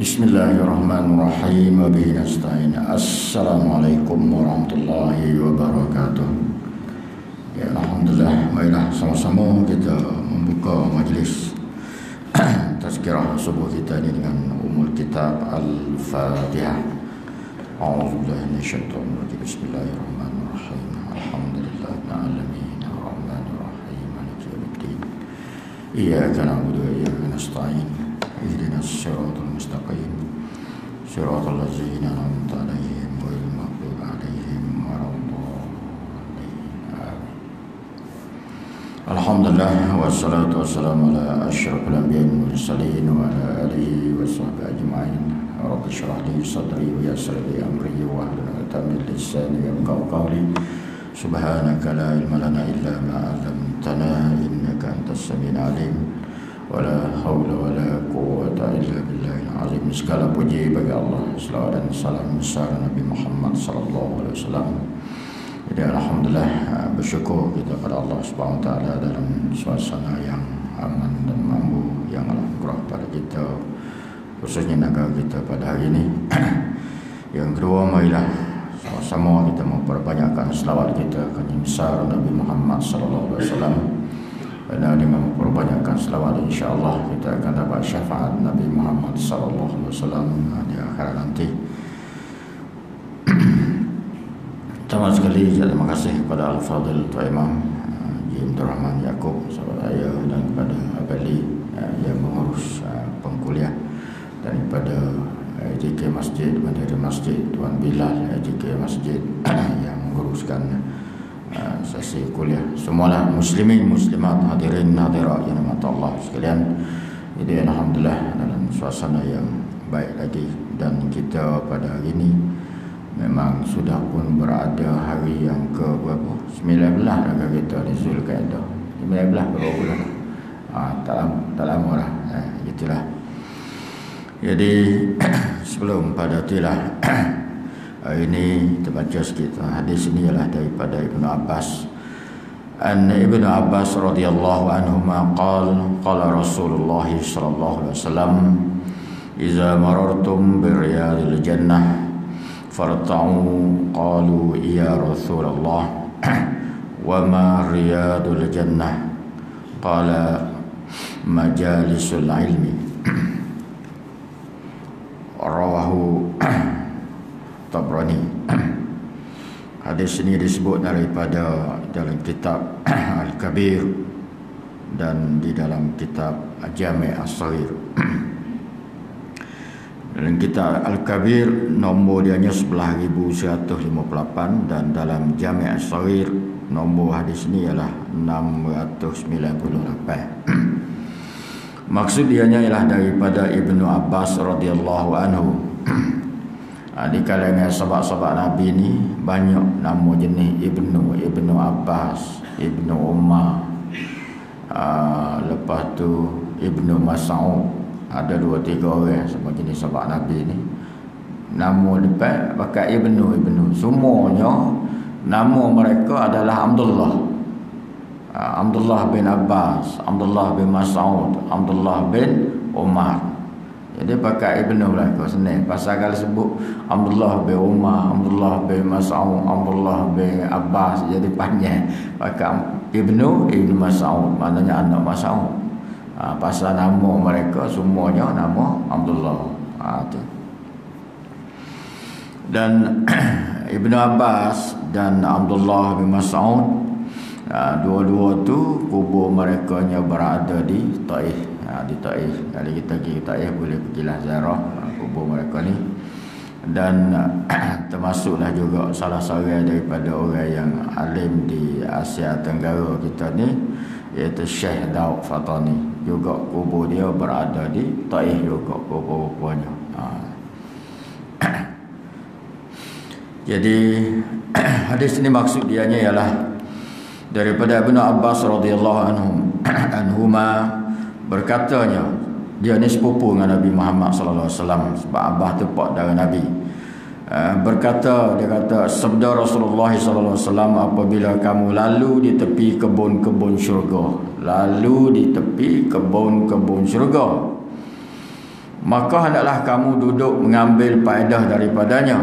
Bismillahirrahmanirrahim. Wabihi nasta'in. Assalamualaikum warahmatullahi wabarakatuh. Ya Alhamdulillah. Baiklah sama-sama kita membuka majlis Tazkirah subuh kita ini dengan umul kitab Al-Fatihah A'udzubillah minasyaitonir rajim Bismillahirrahmanirrahim. Alhamdulillah alamin. Ar-Rahmanirrahim. Maliki yaumiddin. Iyyaka na'budu wa iyyaka nasta'in اهدنا الصراط المستقيم. صراط الذين أنعمت عليهم غير المغضوب عليهم ولا الضالين. الحمد لله والصلاة والسلام على أشرف الأنبياء والمرسلين وعلى آله وصحبه أجمعين. رب اشرح لي صدري ويسر لي أمري واحلل عقدة من لساني قولي. سبحانك لا علم لنا إلا ما علمتنا إنك أنت السميع العليم. Wala haula wala quwwata illa billahi azim. Segala puji bagi Allah. Selawat dan salam besar Nabi Muhammad sallallahu alaihi wasallam. Jadi alhamdulillah uh, bersyukur kita kepada Allah Subhanahu wa taala dalam suasana yang aman dan mampu yang Allah kurah pada kita khususnya negara kita pada hari ini. Yang kedua marilah sama-sama kita memperbanyakkan selawat kita kepada besar Nabi Muhammad sallallahu alaihi wasallam dan dengan memperbanyakkan selawat insya-Allah kita akan dapat syafaat Nabi Muhammad sallallahu alaihi wasallam di akhirat nanti. Terima sekali terima kasih kepada Al-Fadhil Tuan Imam Jim Rahman Yaakob sahabat saya dan kepada Abali yang mengurus pengkuliah dan kepada JK Masjid Bandar Masjid Tuan Bilal JK Masjid yang menguruskan Ah, sesi kuliah. Semualah muslimin muslimat hadirin hadirat yang mata Allah sekalian. Jadi alhamdulillah dalam suasana yang baik lagi. Dan kita pada hari ini memang sudah pun berada hari yang ke berapa 19 dah kita di Zulkaidah 19 berapa bulan? Ah tak lama tak lama lah. Eh, gitulah jadi sebelum pada itulah ini kita baca sikit. Hadis ini ialah daripada Ibnu Abbas. An Ibnu Abbas radhiyallahu anhu ma qala qala Rasulullah sallallahu alaihi wasallam Iza marartum bi riyadil jannah farta'u qalu ya Rasulullah wa ma riyadul jannah? Qala majalisul ilmi Tabrani Hadis ini disebut daripada dalam kitab Al-Kabir dan di dalam kitab Jami' As-Sahir dalam kitab Al-Kabir nombor dia nya 11158 dan dalam Jami' As-Sahir nombor hadis ini ialah 698 Maksud dia ialah daripada Ibnu Abbas radhiyallahu anhu ha, di kalangan sahabat-sahabat Nabi ni banyak nama jenis Ibnu Ibnu Abbas Ibnu Umar. Ha, lepas tu Ibnu Mas'ud. Ada dua tiga orang sama jenis sahabat Nabi ni. Nama depan pakai Ibnu Ibnu. Semuanya nama mereka adalah Abdullah. Ha, Abdullah bin Abbas Abdullah bin Mas'ud Abdullah bin Umar jadi pakai Ibnu lah kau senang. Pasal kalau sebut Abdullah bin Umar, Abdullah bin Mas'ud, Abdullah bin Abbas jadi panjang. Pakai Ibnu, Ibnu Mas'ud, maknanya anak Mas'ud. Ha, pasal nama mereka semuanya nama Abdullah. Ha, tu. Dan Ibnu Abbas dan Abdullah bin Mas'ud ha, dua-dua tu kubur mereka berada di Taif di Taif. Kalau kita pergi ke Taif boleh pergilah ziarah kubur mereka ni. Dan termasuklah juga salah seorang daripada orang yang alim di Asia Tenggara kita ni iaitu Syekh Daud Fatani. Juga kubur dia berada di Taif juga kubur-kuburnya. Ha. jadi hadis ini maksud dia ialah daripada Ibnu Abbas radhiyallahu anhu anhuma berkatanya dia ni sepupu dengan Nabi Muhammad sallallahu alaihi wasallam sebab abah tu pak darah Nabi. Uh, berkata dia kata sabda Rasulullah sallallahu alaihi wasallam apabila kamu lalu di tepi kebun-kebun syurga. Lalu di tepi kebun-kebun syurga. Maka hendaklah kamu duduk mengambil faedah daripadanya.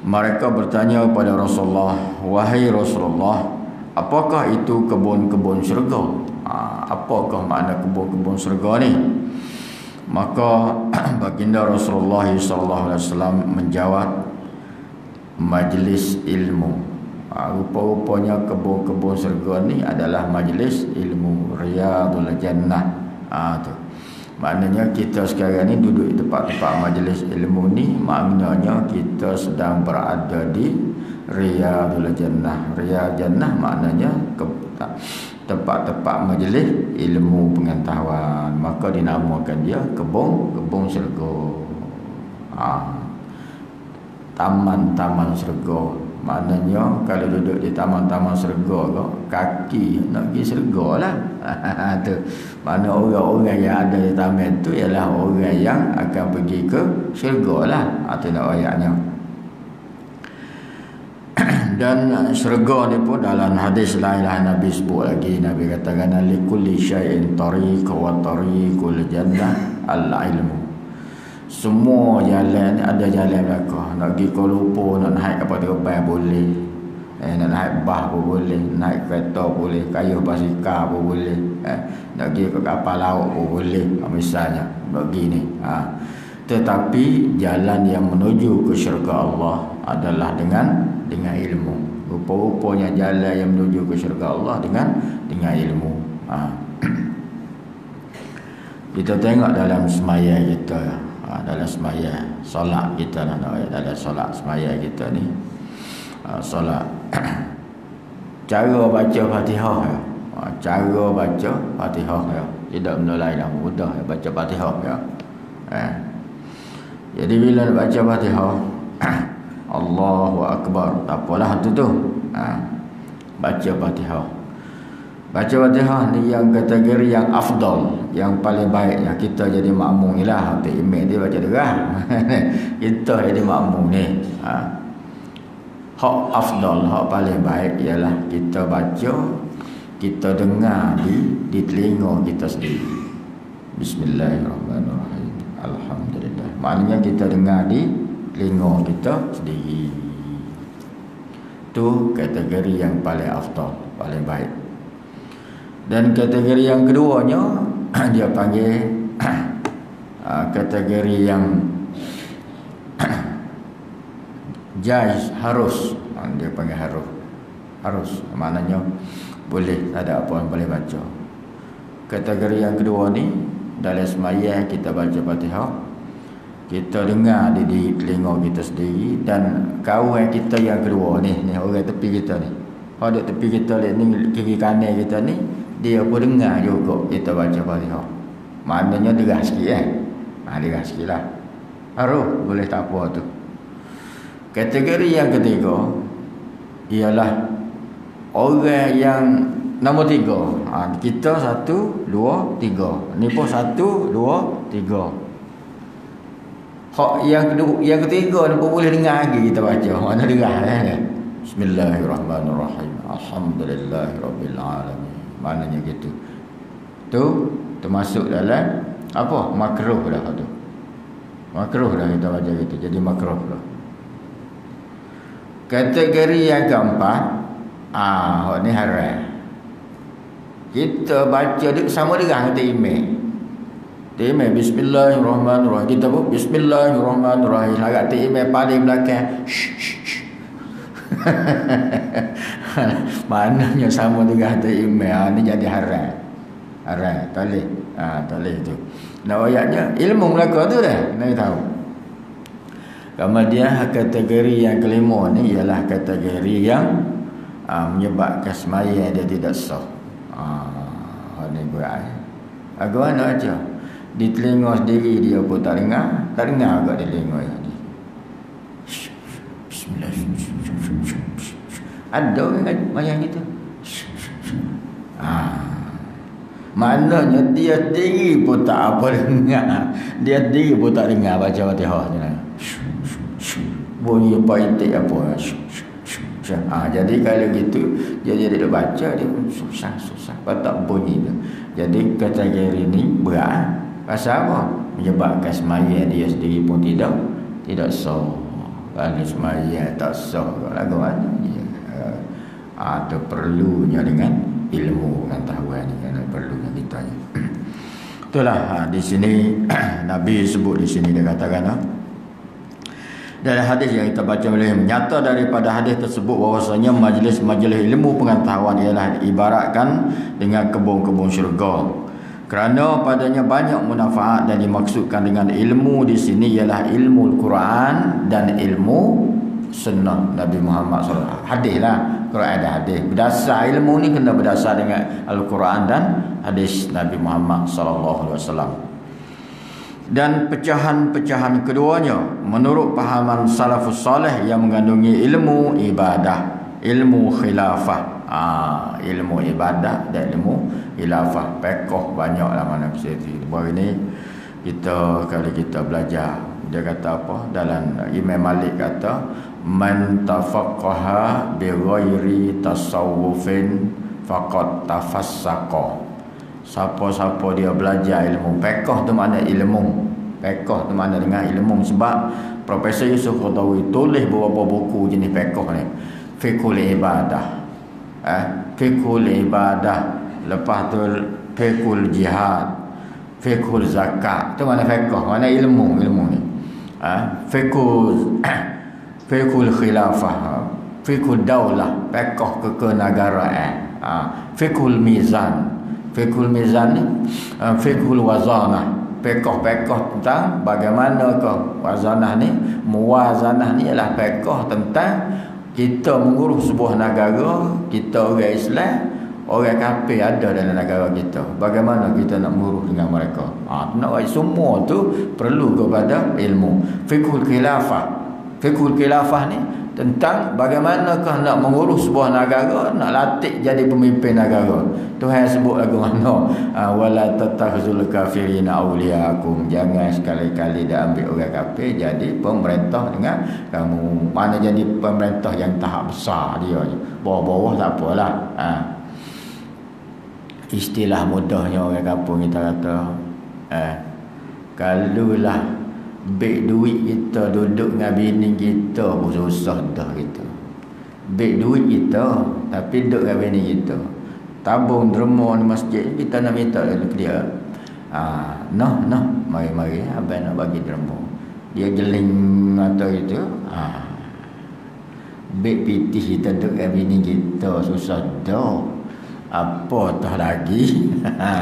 Mereka bertanya kepada Rasulullah wahai Rasulullah apakah itu kebun-kebun syurga? Ha, apakah makna kebun-kebun syurga ni? Maka baginda Rasulullah sallallahu alaihi wasallam menjawab majlis ilmu. Ha, rupa-rupanya kebun-kebun syurga ni adalah majlis ilmu riyadul jannah. Ha, tu. Maknanya kita sekarang ni duduk di tempat-tempat majlis ilmu ni Maknanya kita sedang berada di Riyadul Jannah. Riyadul Jannah maknanya tempat-tempat majlis ilmu pengetahuan Maka dinamakan dia kebun kebun syurga ha. Taman-taman syurga Maknanya kalau duduk di taman-taman serga ke Kaki nak pergi serga lah tu. Mana orang-orang yang ada di taman tu Ialah orang yang akan pergi ke serga lah Itu nak ayatnya Dan serga ni pun dalam hadis lain lah Nabi sebut lagi Nabi katakan Likulli syai'in tariq wa tariqul jannah al-ilmu. Semua jalan ada jalan belakang. Nak pergi Kuala Lumpur nak naik kapal terbang boleh. Eh, nak naik bah pun boleh naik kereta boleh kayu basikal pun boleh. Eh, nak pergi ke kapal laut pun boleh misalnya. Nak pergi ni ha. tetapi jalan yang menuju ke syurga Allah adalah dengan dengan ilmu rupa-rupanya jalan yang menuju ke syurga Allah dengan dengan ilmu ha. kita tengok dalam semaya kita ha, dalam semaya solat kita nak dalam solat semaya kita ni ha, solat cara baca fatihah ya. ha, cara baca fatihah ya. tidak benda lain lah mudah ya, baca fatihah ya. ha. jadi bila baca fatihah Allahu Akbar tak apalah tu tu ha. baca fatihah Baca Fatihah ni yang kategori yang afdal, yang paling baik yang kita jadi makmum ni lah. Hati imam dia baca derah. kita jadi makmum ni. Ha. Hak afdal, hak paling baik ialah kita baca, kita dengar di di telinga kita sendiri. Bismillahirrahmanirrahim. Alhamdulillah. Maknanya kita dengar di telinga kita sendiri. Tu kategori yang paling afdal, paling baik. Dan kategori yang keduanya dia panggil ah, kategori yang jais harus ah, dia panggil harus harus maknanya boleh ada apa yang boleh baca kategori yang kedua ni dalam semaya kita baca Fatihah kita dengar di, di telinga kita sendiri dan kawan kita yang kedua ni ni orang tepi kita ni pada tepi kita ni kiri kanan kita ni dia pun dengar juga kita baca Fatihah. Maknanya derah sikit kan. Ha, derah sikit lah. Haruh, boleh tak apa tu. Kategori yang ketiga ialah orang yang nombor tiga. Ha, kita satu, dua, tiga. Ni pun satu, dua, tiga. Hak yang kedua, yang ketiga ni pun boleh dengar lagi kita baca. Mana derah kan? Bismillahirrahmanirrahim. Alhamdulillahirrahmanirrahim maknanya gitu. Tu termasuk dalam apa? Makruh dah tu. Makruh dah kita baca gitu. Jadi makruh lah kategori yang keempat ah ni haram. Kita baca dia sama dengan kata email email bismillahirrahmanirrahim. Kita pun bismillahirrahmanirrahim. Agak email paling belakang. Maknanya sama dengan hati email ha, Ini jadi haram. Haram Tak boleh. Ha, Tak boleh tu. Nak ayatnya Ilmu melaka tu dah Kena tahu. Kemudian kategori yang kelima ni Ialah kategori yang ha, Menyebabkan semaya dia tidak sah. Ha, Ini berat Aku mana aja Di telinga sendiri dia pun tak dengar Tak dengar agak di telinga Bismillahirrahmanirrahim ada orang macam gitu. Ha. Maknanya dia tinggi pun tak apa dengar. Dia tinggi pun tak dengar baca Fatihah ni. Bunyi apa itu apa. Ha, jadi kalau gitu dia jadi dia baca dia susah susah tak bunyi tu. Jadi kategori ni berat. Pasal apa? menyebabkan semaya dia sendiri pun tidak tidak sah. Kalau semaya tak sah lagu mana dia ha, ada perlunya dengan ilmu pengetahuan ni kan perlunya kita itulah ha, di sini Nabi sebut di sini dia katakan ha, dari hadis yang kita baca oleh menyata daripada hadis tersebut bahwasanya majlis-majlis ilmu pengetahuan ialah ibaratkan dengan kebun-kebun syurga kerana padanya banyak manfaat dan dimaksudkan dengan ilmu di sini ialah ilmu Al-Quran dan ilmu sunnah Nabi Muhammad SAW hadis lah. Quran ada hadis. Berdasar ilmu ni kena berdasar dengan Al-Quran dan hadis Nabi Muhammad SAW dan pecahan-pecahan keduanya menurut pahaman salafus salih yang mengandungi ilmu ibadah ilmu khilafah ha, ilmu ibadah dan ilmu khilafah. Pekoh banyak lah mana kesihati baru ini. Kita kali kita belajar dia kata apa? Dalam Imam Malik kata man tafaqqaha bi ghairi tasawufin faqad tafassaqa. Siapa-siapa dia belajar ilmu Pekoh tu mana ilmu. Pekoh tu mana dengan ilmu. Sebab Profesor Yusuf Khodawi tulis beberapa buku jenis pekoh ni. Fikul ibadah eh? Fikul ibadah Lepas tu Fikul jihad Fikul zakat tu mana pekoh Mana ilmu ilmu ni eh? Fikul Fikul khilafah Fikul daulah Pekoh kekenegaraan eh? Fikul mizan Fiqhul Mizan ni uh, Fiqhul Wazanah Pekoh-pekoh tentang bagaimana ke wazanah ni Muwazanah ni ialah pekoh tentang Kita mengurus sebuah negara Kita orang Islam Orang kafir ada dalam negara kita. Bagaimana kita nak mengurus dengan mereka? Ha, nak Semua tu perlu kepada ilmu. Fiqhul Khilafah. Fiqhul Khilafah ni tentang bagaimanakah nak mengurus sebuah negara nak latih jadi pemimpin negara. Tuhan sebut lagu mana? Ah, wala tatakhuzul kafirin awliyakum jangan sekali-kali dah ambil orang kafir jadi pemerintah dengan kamu. Mana jadi pemerintah yang tahap besar dia? Bawah-bawah tak apalah. Ha. istilah mudahnya orang kampung kita kata eh, kalulah Beg duit kita duduk dengan bini kita pun susah dah kita. Beg duit kita tapi duduk dengan bini kita. Tabung derma di masjid kita nak minta dia. Ah, noh noh, mari-mari abang nak bagi derma. Dia geling atau itu. Ah. Beg pitih kita duduk dengan bini kita susah dah apa tah lagi?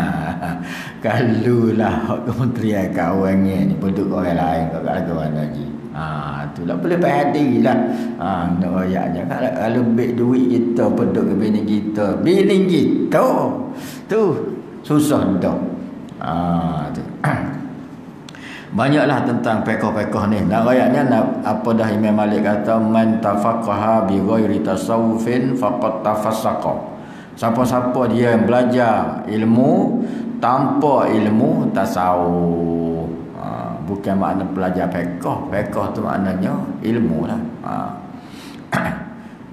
Kalulah kementerian kawan ni penduduk orang lain kat lagu mana lagi. Ha tu lah. Boleh padi lah. Ha nak ayatnya kalau kalau lebih duit kita penduduk ke bini kita bini kita tu susah dah ha tu. Banyaklah tentang pekoh-pekoh ni. Ayatnya nak apa dah Imam Malik kata man tafaqqaha bi ghairi tasawufin faqad tafassaqa. Siapa-siapa dia yang belajar ilmu tanpa ilmu tasawuf. Ha, bukan makna belajar fiqh. Fiqh tu maknanya ilmu lah. Ha.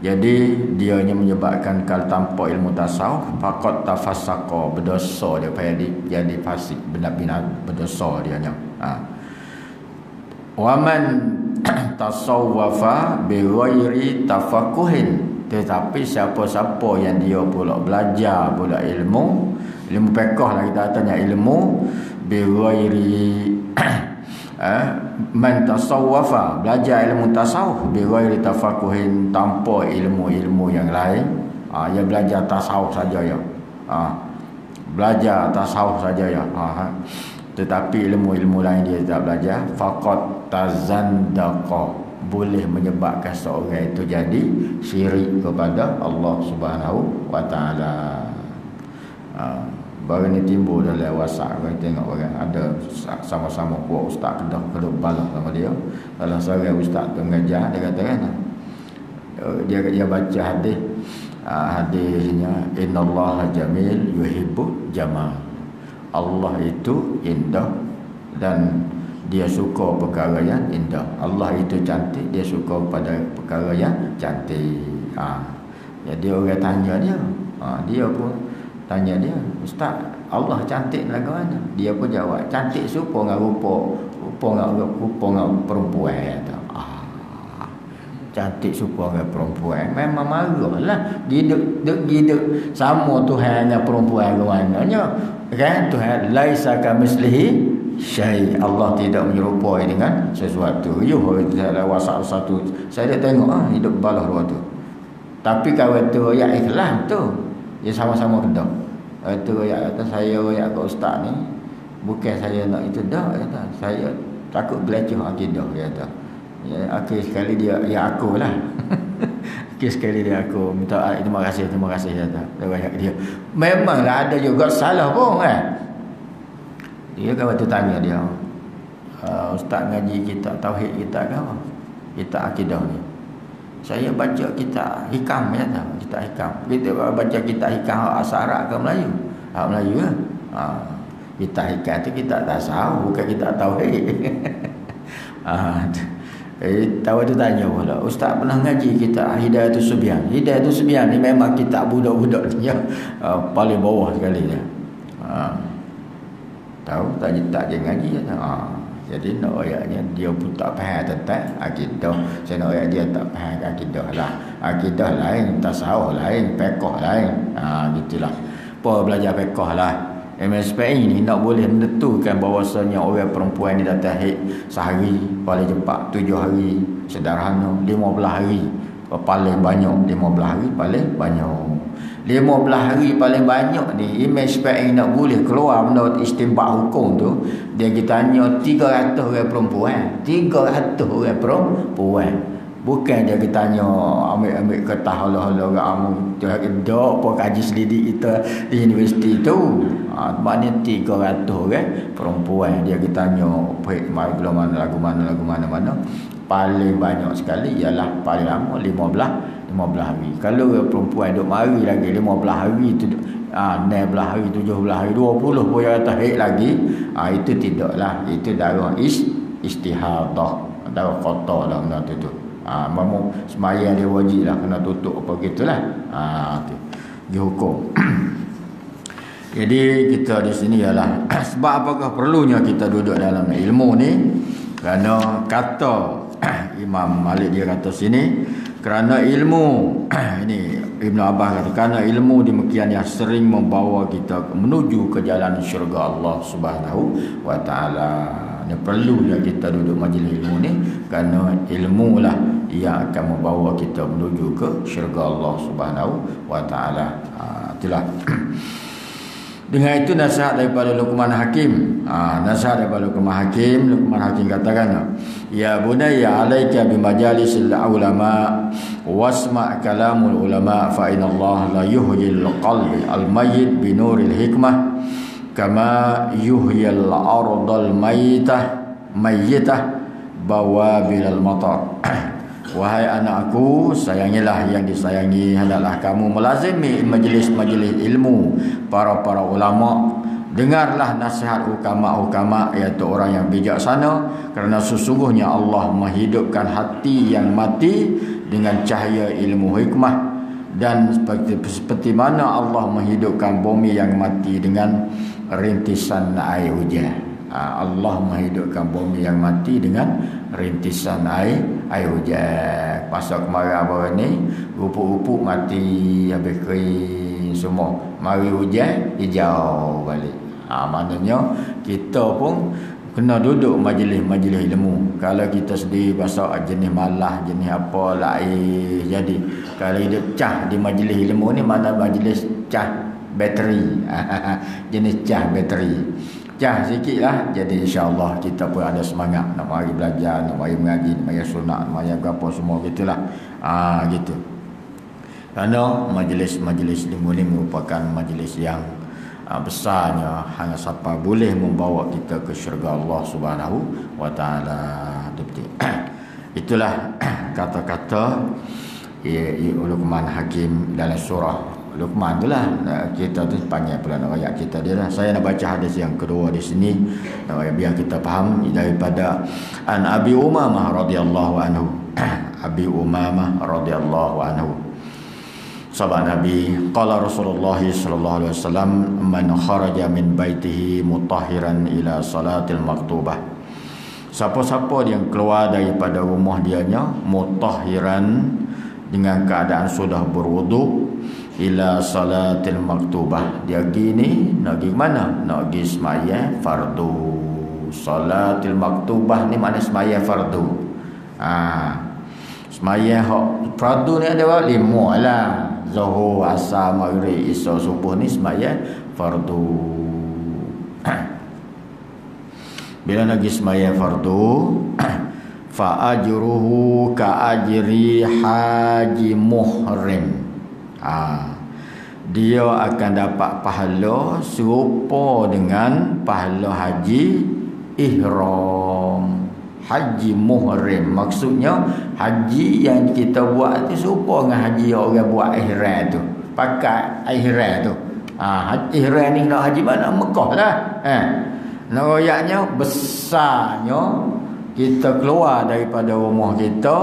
Jadi dia hanya menyebabkan kalau tanpa ilmu tasawuf faqat tafassaqa berdosa dia payah di, jadi fasik benar-benar berdosa dia nya. Ha. Wa man tasawwafa bi ghairi tafaqquhin tetapi siapa-siapa yang dia pula belajar pula ilmu ilmu fiqh lah kita tanya ilmu bi ghairi eh man tasawwafa belajar ilmu tasawuf bi ghairi tafaqquhin tanpa ilmu-ilmu yang lain. Ah ya belajar tasawuf saja ya. Ah belajar tasawuf saja ya. Ah tetapi ilmu-ilmu lain dia tak belajar. Faqat tazandaqa boleh menyebabkan seorang itu jadi syirik kepada Allah Subhanahu wa taala. Ha, baru ni timbul dalam WhatsApp kau tengok orang ada sama-sama kuat ustaz kedah kedah balas sama dia. Dalam seorang ustaz tu mengajar dia kata kan dia dia baca hadis ha, hadisnya innallaha jamil yuhibbu jamal. Allah itu indah dan dia suka perkara yang indah. Allah itu cantik dia suka pada perkara yang cantik. Ha. jadi orang tanya dia. Ha. dia pun tanya dia ustaz Allah cantik lagu mana? Dia pun jawab cantik serupa dengan rupa rupa dengan rupa dengan perempuan. Ah cantik serupa dengan perempuan. Memang marahlah. Giduk duk giduk sama Tuhan dengan perempuan ke mananya? Kan? Tuhan laisa kamislihi syai Allah tidak menyerupai dengan sesuatu. Yo dalam wasal satu saya dah tengok ah hidup balah waktu tapi kalau tu ya ikhlas tu. Ya sama-sama kedah itu ya kata saya ya ke ustaz ni bukan saya nak itu dah kata. Saya takut belajar akidah kata. Ya akhir sekali dia ya aku lah. Akhir sekali dia aku minta terima kasih terima kasih kata. Dia banyak dia. Memanglah ada juga salah pun kan dia kan waktu tanya dia uh, Ustaz ngaji kita Tauhid kita ke apa? Kita akidah ni. Saya baca kita hikam ya tak? Kita hikam. Kita baca kita hikam Asarak ke Melayu? Hak Melayu ya uh, Kita hikam tu kita tak tahu Bukan kita Tauhid. Uh, Eh, tahu tu tanya pula Ustaz pernah ngaji kita Hidayah tu Subian Hidayah tu Subian ni memang kita budak-budak ya, uh, Paling bawah sekali ya. Uh, tahu tak tak je ngaji ha. jadi nak ayatnya dia pun tak faham tentang akidah. Saya nak ayat dia tak faham akidah lah. Akidah lain tasawuf lain pekoh lain. Ha, gitulah. Apa belajar pekoh lah? MSPI ni nak boleh menentukan bahawasanya orang perempuan ni datang haid sehari paling cepat tujuh hari sederhana lima belah hari. Paling banyak lima belah hari paling banyak 15 hari paling banyak ni imam Syafi'i nak boleh keluar menurut istimbat hukum tu dia kita tanya 300 orang perempuan 300 orang perempuan. Bukan dia kita tanya ambil-ambil ketah Allah-Allah orang amu dok apa kaji selidik kita di universiti tu. Ha, maknanya 300 orang perempuan dia kita tanya baik mana lagu mana lagu mana mana. Paling banyak sekali ialah paling lama 15 15 hari. Kalau perempuan duk mari lagi 15 hari tu ah ha, 16 hari, 17 hari, 20 pun yang kata haid lagi, ah ha, itu tidaklah. Itu darah is istihadah. Darah kotor dah benda tu tu. Ah ha, mamu sembahyang dia wajib lah kena tutup apa gitulah. Ah ha, tu. Dia hukum. Jadi kita di sini ialah sebab apakah perlunya kita duduk dalam ilmu ni? Kerana kata Imam Malik dia kata sini kerana ilmu ini Ibn Abbas kata kerana ilmu demikian yang sering membawa kita menuju ke jalan syurga Allah Subhanahu wa taala. Ini perlu ya kita duduk majlis ilmu ni kerana ilmu lah yang akan membawa kita menuju ke syurga Allah Subhanahu wa taala. Ha, itulah Dengan itu nasihat daripada Luqman Hakim. Ha, nasihat daripada Luqman Hakim, Luqman Hakim katakan, "Ya bunayya 'alaika majalisil ulama wasma' kalamul ulama fa Allah la yuhyil qalbi al-mayyit bi nuril hikmah kama yuhyil ardal mayyitah mayyitah bawabil al-matar." Wahai anakku, sayangilah yang disayangi hendaklah kamu melazimi majlis-majlis ilmu para-para ulama. Dengarlah nasihat ukama-ukama iaitu orang yang bijaksana kerana sesungguhnya Allah menghidupkan hati yang mati dengan cahaya ilmu hikmah dan seperti, seperti mana Allah menghidupkan bumi yang mati dengan rintisan air hujan. Ha, Allah menghidupkan bumi yang mati dengan rintisan air air hujan. Pasal kemarin apa ni, rupuk-rupuk mati habis kering semua. Mari hujan hijau balik. Ha, maknanya kita pun kena duduk majlis-majlis ilmu. Kalau kita sendiri pasal jenis malah, jenis apa lain jadi. Kalau hidup cah di majlis ilmu ni mana majlis cah bateri. jenis cah bateri. Jah sikit lah Jadi insyaAllah kita pun ada semangat Nak mari belajar Nak mari mengaji Nak mari sunat Nak mari apa semua gitulah. Ah gitu. Kerana majlis-majlis ini merupakan majlis yang aa, Besarnya. Hanya siapa boleh membawa kita ke syurga Allah subhanahu wa ta'ala. Itulah kata-kata Ulukuman Hakim dalam surah Luqman tu lah. Kita tu panggil pula nak ayat kita dia lah. Saya nak baca hadis yang kedua di sini. Biar kita faham daripada an Abi Umamah radhiyallahu anhu. Abi Umamah radhiyallahu anhu. Sahabat Nabi qala Rasulullah sallallahu alaihi wasallam man kharaja min baitihi mutahhiran ila salatil maktubah siapa-siapa yang keluar daripada rumah dianya mutahhiran dengan keadaan sudah berwuduk ila salatil maktubah. Dia gini nak pergi mana? Nak pergi semaya fardu. Salatil maktubah ni mana semaya fardu. Ah semaya hak fardu ni ada lima lah. Zuhur, Asar, Maghrib, Isya, Subuh ni semaya fardu. Bila lagi semaya fardu, fa ajruhu ka ajri haji muhrim. Ha. Dia akan dapat pahala serupa dengan pahala haji ihram. Haji muhrim. Maksudnya haji yang kita buat tu serupa dengan haji yang orang buat ihram tu. Pakai ihram tu. Ha, ihram ni nak haji mana? Mekah lah. Eh. nak royaknya besarnya kita keluar daripada rumah kita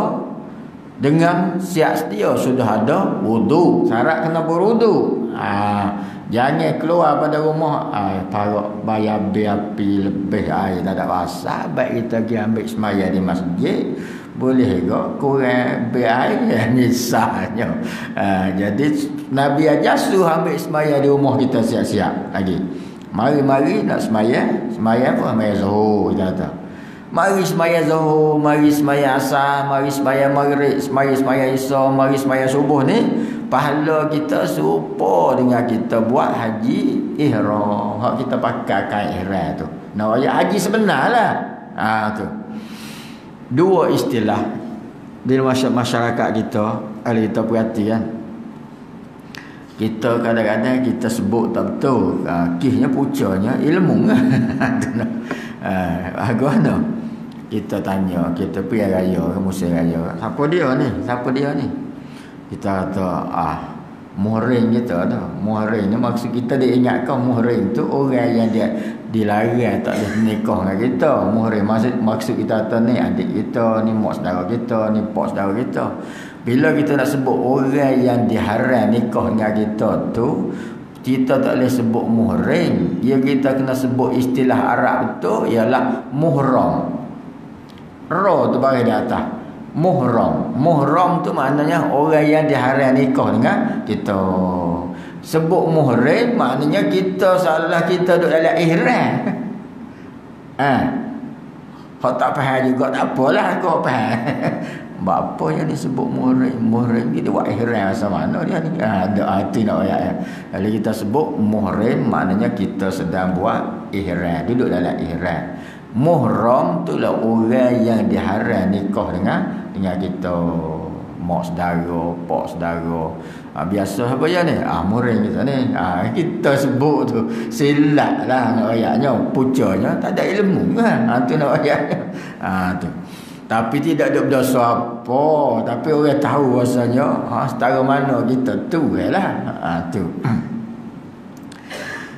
dengan siap sedia sudah ada wudu. Syarat kena berwudu ha, Jangan keluar pada rumah. Ay, Taruh bayar api lebih air. Tak ada rasa. Baik kita pergi ambil semaya di masjid. Boleh ke kurang ber air Misalnya. Uh, Jadi Nabi aja suruh ambil semaya di rumah kita siap-siap lagi. Mari-mari nak semaya Semaya apa? Semaya zuhur kita kata Mari semaya zuhur, mari semaya asar, mari semaya maghrib, mari semaya isya, mari semaya subuh ni pahala kita serupa dengan kita buat haji ihram. Hak kita pakai kain ihram tu. Nak ayat haji sebenarlah ha tu. Dua istilah di masyarakat kita kalau kita perhati kan. Kita kadang-kadang kita sebut tak betul. Ha, kisnya pucanya ilmu ha, agak kita tanya kita pergi raya musim raya. Siapa dia ni? Siapa dia ni? Kita kata ah muhrim kita tu. Muhrim ni maksud kita dia ingatkan muhrim tu orang yang dia dilarang tak boleh nikah dengan kita. Muhrim maksud maksud kita kata ni adik kita ni mak saudara kita ni pak saudara kita. Bila kita nak sebut orang yang diharam nikah dengan kita tu kita tak boleh sebut muhrim. Ya kita kena sebut istilah Arab tu ialah muhram ra tu bagi di atas muhram. Muhram tu maknanya orang yang diharam nikah dengan kita. Sebut muhrim maknanya kita salah kita duduk dalam ihram. Ha. Kau tak faham juga tak apalah kau faham. Bapa yang disebut muhrim, muhrim kita buat ihram masa mana dia ni? Ha, ada arti nak ayat ya. Kalau kita sebut muhrim maknanya kita sedang buat ihram, duduk dalam ihram. Muhram tu lah orang yang diharam nikah dengan dengan kita mak saudara, pak saudara. Ha, biasa apa ya ni? Ah muhrim kita ni. Ha, kita sebut tu silap lah nak ayatnya, pucanya tak ada ilmu kan. Ha, tu nak ayatnya. Ha, tu. Tapi tidak ada berdosa apa. Tapi orang tahu rasanya ha, setara mana kita tu lah. Ha, tu.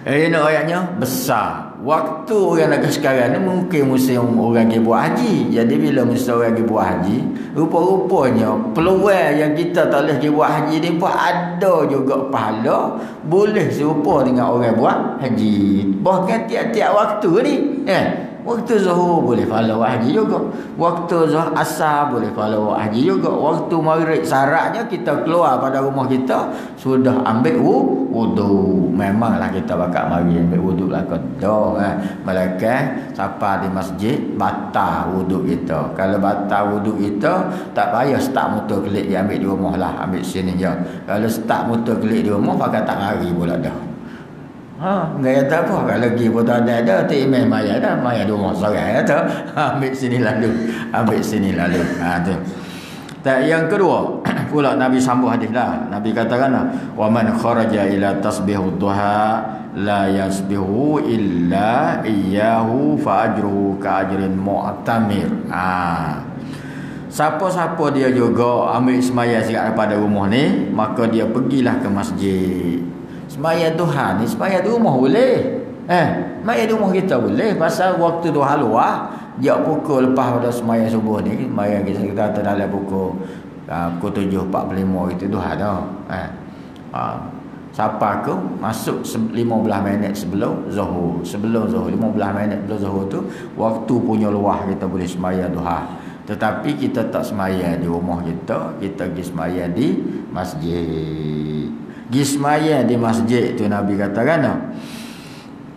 Eh, nak ayatnya besar waktu orang nak sekarang ni mungkin musim orang pergi buat haji. Jadi bila musim orang pergi buat haji, rupa-rupanya peluang yang kita tak boleh pergi buat haji ni pun ada juga pahala boleh serupa dengan orang buat haji. Bahkan tiap-tiap waktu ni, eh Waktu zuhur boleh follow haji juga. Waktu zuhur asar boleh follow haji juga. Waktu maghrib syaratnya kita keluar pada rumah kita sudah ambil wudu. Memanglah kita bakal mari ambil wudu lah kata. Eh. Malaikat siapa di masjid batal wudu kita. Kalau batal wudu kita tak payah start motor kelik dia ambil di rumah lah. Ambil sini je. Kalau start motor kelik di rumah pakai tak hari pula dah. Ha, gaya tak apa. Kalau lagi pun tak ada, ada. Tak imam maya dah. Maya dua rumah seorang. Ya, tak? Ambil sini lalu. Ambil sini lalu. Ha, tu. Tak, yang kedua, pula Nabi sambung hadis lah. Nabi katakan lah. Wa man kharaja ila tasbihu duha la yasbihu illa iyahu fa ajruhu ka ajrin mu'tamir. Ha. Siapa-siapa dia juga ambil semaya sikat daripada rumah ni, maka dia pergilah ke masjid. Semaya duha ni semaya di rumah boleh. Eh, semaya di rumah kita boleh pasal waktu duha luar dia pukul lepas pada semaya subuh ni, semaya kita kita dalam pukul uh, pukul 7.45 itu duha dah. Eh. ha. Siapa ke masuk 15 minit sebelum zuhur. Sebelum zuhur 15 minit sebelum zuhur tu waktu punya luah kita boleh semaya duha. Tetapi kita tak semaya di rumah kita, kita pergi semaya di masjid. Pergi semaya di masjid tu Nabi kata kan?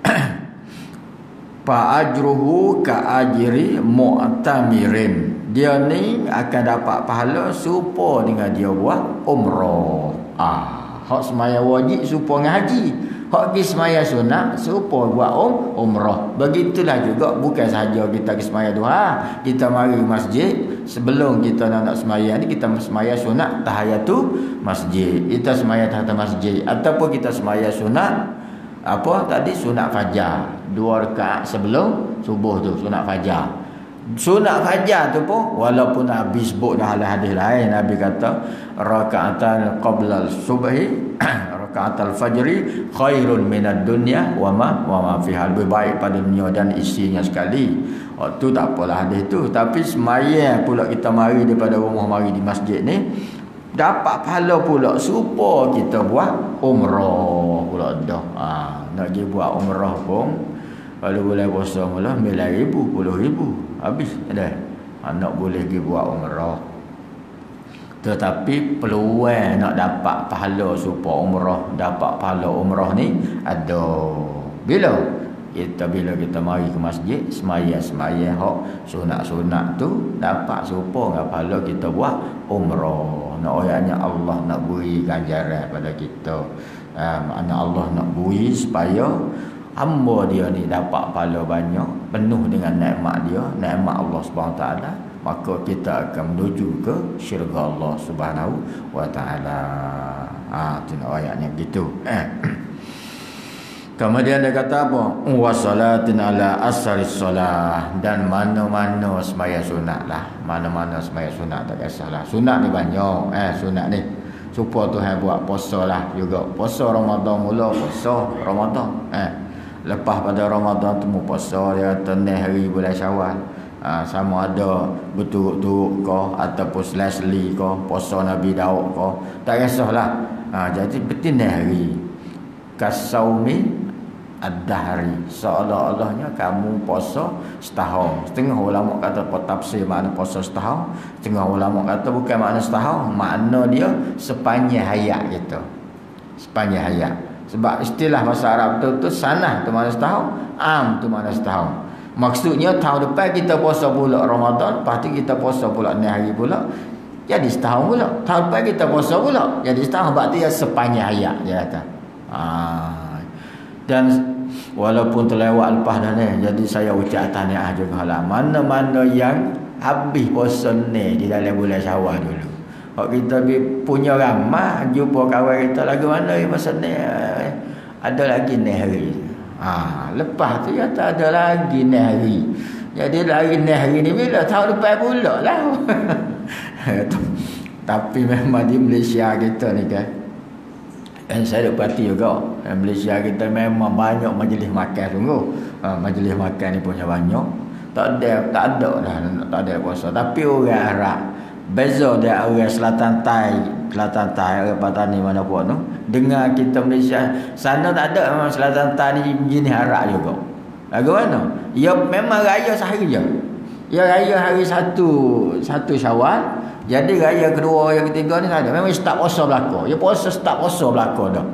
Fa ajruhu ka ajri mu'tamirin. Dia ni akan dapat pahala serupa dengan dia buat umrah. Ah hak semaya wajib serupa dengan haji hak pergi semaya sunat serupa buat um, umrah. Begitulah juga bukan sahaja kita pergi semaya duha. Kita mari masjid sebelum kita nak nak semaya ni kita semaya sunat tahayatu masjid. Kita semaya tahta masjid. Ataupun kita semaya sunat apa tadi sunat fajar. Dua rakaat sebelum subuh tu sunat fajar. Sunat fajar tu pun walaupun Nabi sebut dah hadis lain Nabi kata rakaatan qabla subhi rakaat al-fajri khairun minad dunya wa ma wa ma fiha. Lebih baik pada dunia dan isinya sekali. Waktu tak apalah hadis tu. Tapi semaya pula kita mari daripada rumah mari di masjid ni dapat pahala pula serupa kita buat umrah pula dah. Ha, nak pergi buat umrah pun kalau boleh puasa mula 9000 10000 habis dah. Anak boleh pergi buat umrah tetapi peluang nak dapat pahala supaya umrah dapat pahala umrah ni ada. Bila? Kita bila kita mari ke masjid semaya-semaya hok sunat-sunat tu dapat serupa dengan pahala kita buat umrah. Nak ayatnya Allah nak beri ganjaran pada kita. Um, Allah nak beri supaya hamba dia ni dapat pahala banyak penuh dengan nikmat dia nikmat Allah Subhanahu taala maka kita akan menuju ke syurga Allah Subhanahu wa taala. Ah tu ayatnya begitu. Eh. Kemudian dia kata apa? Wasalatin ala asaris solah Dan mana-mana semaya sunat lah. Mana-mana semaya sunat tak kisahlah. Sunat ni banyak. Eh sunat ni. Supaya Tuhan buat puasa lah juga. Puasa Ramadan mula puasa Ramadan. Eh. Lepas pada Ramadan tu mu puasa dia ni hari bulan Syawal ha, sama ada berturut-turut ke ataupun selesli ke puasa Nabi Daud ke tak kisahlah. Ha, jadi betul ni hari. Kasaumi ad-dahri. Seolah-olahnya kamu puasa setahun. Setengah ulama kata tafsir makna puasa setahun. Setengah ulama kata bukan makna setahun. Makna dia sepanjang hayat kita. Sepanjang hayat. Sebab istilah bahasa Arab tu tu sanah tu mana setahun, am tu mana setahun. Maksudnya tahun depan kita puasa pula Ramadan, lepas tu kita puasa pula ni hari pula. Jadi setahun pula. Tahun depan kita puasa pula. Jadi setahun berarti ya sepanjang hayat dia kata. Ha. Dan walaupun terlewat lepas dah ni, jadi saya ucap tahniah juga lah. Mana-mana yang habis puasa ni di dalam bulan Syawal dulu. Kalau kita punya ramah jumpa kawan kita lagu mana ya masa ni ada lagi ni hari. Ha, lepas tu ya tak ada lagi ni hari. Jadi lagi ni hari ni bila tahun depan pula lah. Tapi memang di Malaysia kita ni kan. Dan saya ada juga. Malaysia kita memang banyak majlis makan sungguh. Ha, majlis makan ni punya banyak. Tak ada, tak ada dah, tak ada puasa. Tapi orang Arab, Beza dia orang selatan Tai, selatan Tai orang Patani mana pun tu. Dengar kita Malaysia, sana tak ada memang selatan Tai ni jenis harak juga. Lagu mana? Ya memang raya sehari je. Ya raya hari satu satu Syawal. Jadi raya kedua yang ketiga ni ada. Memang start puasa belaka. Ya puasa start puasa belaka dah.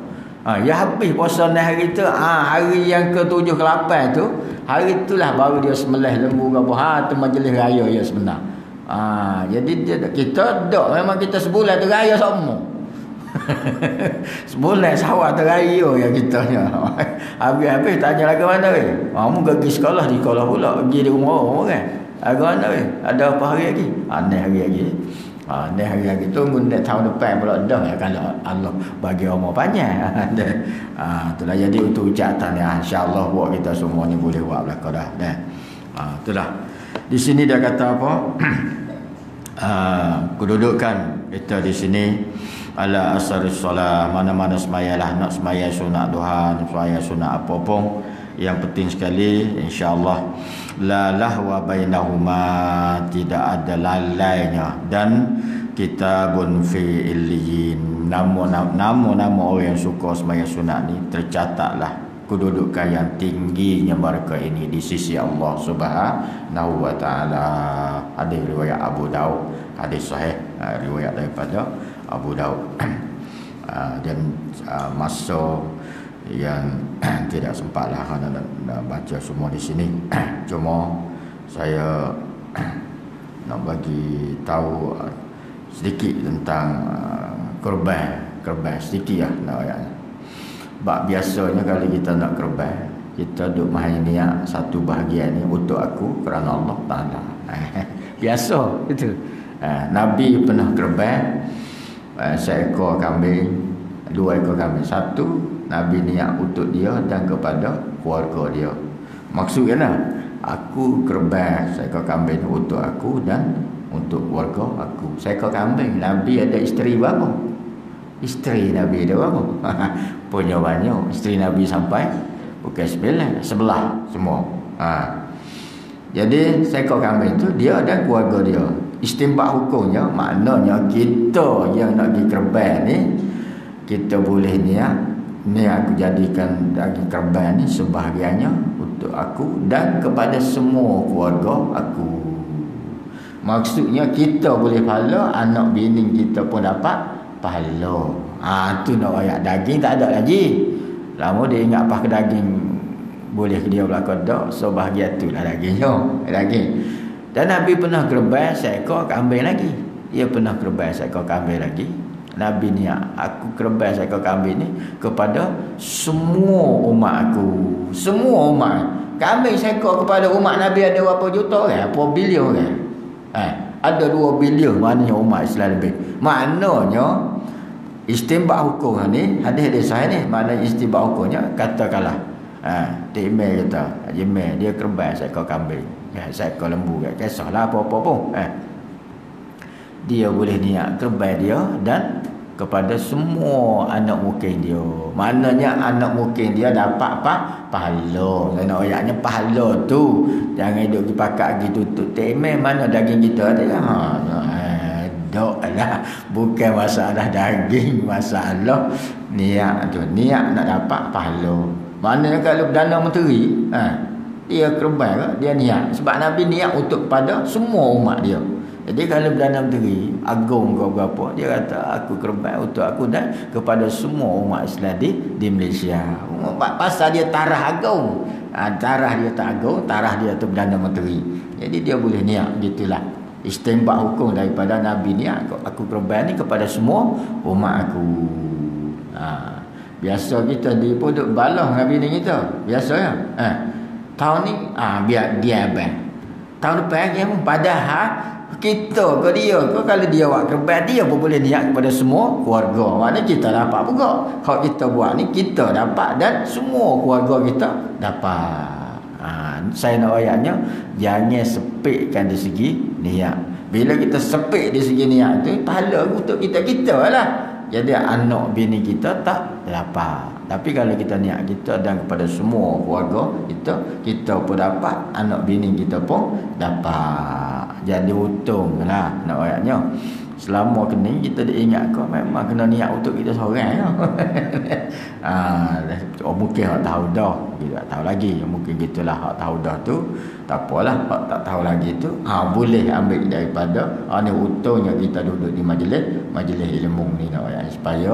Ha, ya habis puasa ni hari tu, ha, hari yang ke-7 ke-8 tu, hari itulah baru dia sembelih lembu ke apa. Ha, tu majlis raya ya sebenar. Ha, jadi dia, kita dok memang kita sebulan tu raya semua. sebulan sawah tu raya ya kita nya. Habis-habis tanya lagi mana weh? Kamu pergi sekolah di sekolah pula, pergi di rumah orang kan. Lagi mana weh? Ada apa hari lagi? Aneh hari lagi. Ha, ni hari lagi tunggu ni tahun depan pula dah ya kalau Allah bagi umur panjang. ha, itulah jadi untuk ucapkan ya insya-Allah buat kita semua ni boleh buat belaka dah. Dah. Ha, itulah. Di sini dia kata apa? uh, kedudukan kita di sini ala asar solat mana-mana semayalah nak semaya sunat duha semaya sunat apa pun yang penting sekali insyaallah la lahwa bainahuma tidak ada lalainya dan kitabun fi illiyin nama-nama orang yang suka sembahyang sunat ni tercatatlah kedudukan yang tingginya mereka ini di sisi Allah Subhanahu wa taala. Ada riwayat Abu Daud, hadis sahih uh, riwayat daripada Abu Daud. uh, dan uh, masa yang tidak sempatlah nak, nak baca semua di sini. Cuma saya nak bagi tahu uh, sedikit tentang korban, korban sedikit lah nak ayat. Sebab biasanya kalau kita nak kerban Kita duduk mahal niat satu bahagian ni Untuk aku kerana Allah Ta'ala Biasa itu Nabi pernah kerban eh, Seekor kambing Dua ekor kambing Satu Nabi niat untuk dia dan kepada keluarga dia Maksudnya lah Aku kerban seekor kambing untuk aku dan untuk keluarga aku Seekor kambing Nabi ada isteri berapa? Isteri Nabi dia berapa? Punya banyak. Isteri Nabi sampai bukan sembilan, sebelah semua. Ha. Jadi seekor kambing itu dia dan keluarga dia. Istimbak hukumnya maknanya kita yang nak pergi kerban ni kita boleh niat ni aku jadikan daging kerban ni sebahagiannya untuk aku dan kepada semua keluarga aku. Maksudnya kita boleh pahala anak bini kita pun dapat pahala. Ha tu nak ayat daging tak ada lagi. Lama dia ingat apa ke daging boleh dia belakang dak. So bahagia tu lah daging daging. Dan Nabi pernah kerban seekor kambing lagi. Ia pernah kerban seekor kambing lagi. Nabi ni aku kerban seekor kambing ni kepada semua umat aku. Semua umat. Kambing seekor kepada umat Nabi ada berapa juta kan? Apa bilion kan? Eh, ada 2 bilion maknanya umat Islam lebih. Maknanya Istimbak hukum ni hadis-hadis sahih ni mana istimbak hukumnya katakanlah ha timel kita jemel dia kerban seekor kambing ya seekor lembu kan kisahlah apa-apa pun eh. Dia boleh niat kerban dia dan kepada semua anak mungkin dia. Maknanya anak mungkin dia dapat apa pahala. Kena ayatnya pahala tu. Jangan duduk dipakai gitu tu temel mana daging kita ada? Ha, ha dok lah. Bukan masalah daging masalah niat tu. Niat nak dapat pahala. Mana kalau dana menteri ha, dia kerban dia niat sebab Nabi niat untuk pada semua umat dia jadi kalau Perdana Menteri agung ke berapa dia kata aku kerban untuk aku dan kepada semua umat Islam di, di Malaysia. Pasal dia tarah agung. Ha, tarah dia tak agung, tarah dia tu Perdana Menteri. Jadi dia boleh niat gitulah istimbak hukum daripada Nabi ni aku, aku korban ni kepada semua umat aku ha. biasa kita di pun balah Nabi ni kita biasa ya ha. Tahun ni ha, biar dia abang tahun depan dia pun padahal kita ke dia ke kalau dia buat kerban dia pun boleh niat kepada semua keluarga mana kita dapat juga kalau kita buat ni kita dapat dan semua keluarga kita dapat Ha, saya nak ayatnya jangan sepikkan di segi niat. Bila kita sepik di segi niat tu pahala untuk kita kita lah. Jadi anak bini kita tak dapat. Tapi kalau kita niat kita dan kepada semua keluarga kita, kita pun dapat, anak bini kita pun dapat. Jadi untung lah nak ayatnya selama kena kita diingat kau memang kena niat untuk kita seorang ya. ah oh, mungkin hak tahu dah. Kita tak tahu lagi. Mungkin gitulah hak tahu dah tu. Tak apalah hak tak tahu lagi tu. Ha boleh ambil daripada ha ni untungnya kita duduk di majlis majlis ilmu ni nak ya, supaya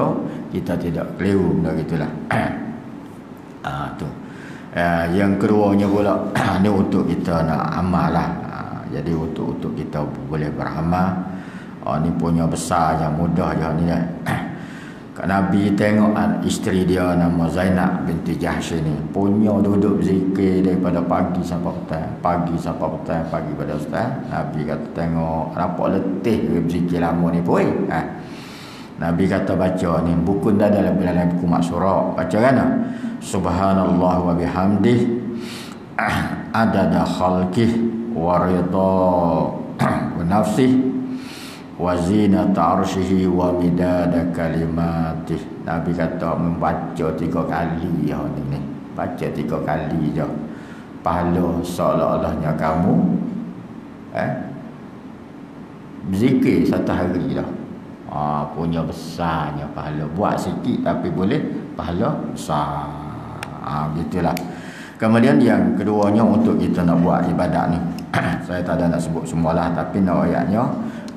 kita tidak keliru benda gitulah ah tu uh, yang keduanya pula ni untuk kita nak amal lah jadi untuk untuk kita boleh beramal Oh ni punya besar yang mudah je ni kan. Kak Nabi tengok kan isteri dia nama Zainab binti Jahsy ni punya duduk zikir daripada pagi sampai petang, pagi sampai petang, pagi pada petang. Nabi kata tengok nampak letih berzikir lama ni pun. Ha. Nabi kata baca ni buku dah dalam dalam buku maksura. Baca kan? Subhanallah wa bihamdih. Adada khalqih wa ridha wa nafsih wa zinata arshihi wa midada kalimatih. Nabi kata membaca tiga kali ya ni baca tiga kali je. Pahala seolah-olahnya kamu eh? Berzikir satu hari dah ha, punya besarnya pahala. Buat sikit tapi boleh pahala besar. Ha, gitulah kemudian yang keduanya untuk kita nak buat ibadat ni. Saya tak ada nak sebut semualah tapi nak ayatnya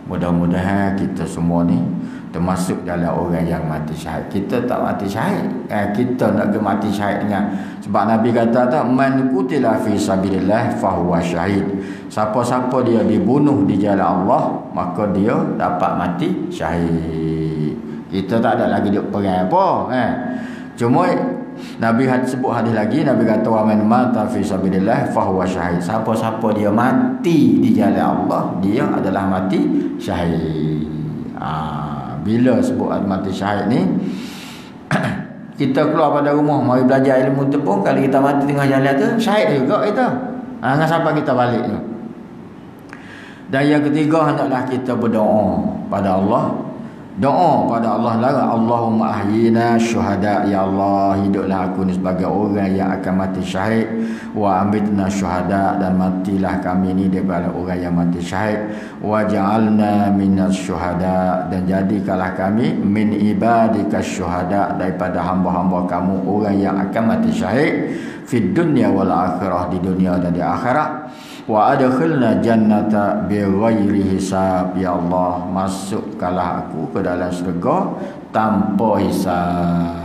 mudah-mudahan kita semua ni termasuk dalam orang yang mati syahid. Kita tak mati syahid. Eh, kita nak ke mati syahid dengan sebab Nabi kata tak man kutila fi sabilillah fahuwa syahid siapa-siapa dia dibunuh di jalan Allah maka dia dapat mati syahid. Kita tak ada lagi duk perang apa eh. Cuma Nabi had sebut hadis lagi Nabi kata wa man mata fi sabilillah fahuwa syahid. Siapa-siapa dia mati di jalan Allah dia adalah mati syahid. Ah bila sebut mati syahid ni kita keluar pada rumah mari belajar ilmu tu pun kalau kita mati tengah jalan tu syahid juga kita. Ha, dengan siapa kita balik tu dan yang ketiga hendaklah kita berdoa pada Allah. Doa pada Allah lah Allahumma ahyina syuhada Ya Allah hiduplah aku ni sebagai orang yang akan mati syahid. Wa amitna syuhada Dan matilah kami ni daripada orang yang mati syahid. Wa ja'alna minas syuhada Dan jadikanlah kami Min ibadika syuhada Daripada hamba-hamba kamu Orang yang akan mati syahid. Fid dunia wal akhirah Di dunia dan di akhirat wa adkhilna jannata bighairi hisab ya Allah masukkanlah aku ke dalam syurga tanpa hisab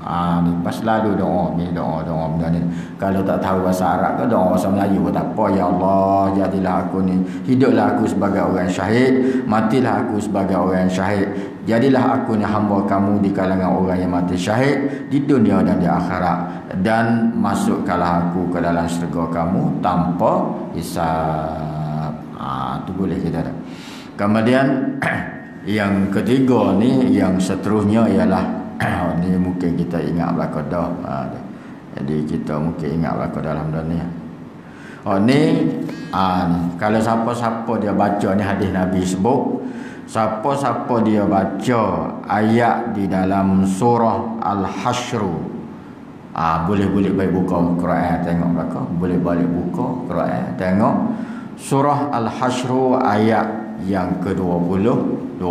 ah ni pas lalu doa ni doa doa benda ni kalau tak tahu bahasa Arab ke doa bahasa Melayu pun tak apa ya Allah jadilah aku ni hiduplah aku sebagai orang syahid matilah aku sebagai orang syahid jadilah aku ni hamba kamu di kalangan orang yang mati syahid di dunia dan di akhirat dan masukkanlah aku ke dalam syurga kamu tanpa hisab. Ah tu boleh kita dah. Kemudian yang ketiga ni yang seterusnya ialah ni mungkin kita ingat belaka dah. Ha, jadi kita mungkin ingat belaka dalam dunia. Oh ni ah ni kalau siapa-siapa dia baca ni hadis Nabi sebut siapa-siapa dia baca ayat di dalam surah Al-Hasyr Ah boleh boleh baik buka Quran tengok belakang, boleh balik buka Quran tengok surah Al-Hasyr ayat yang ke-22.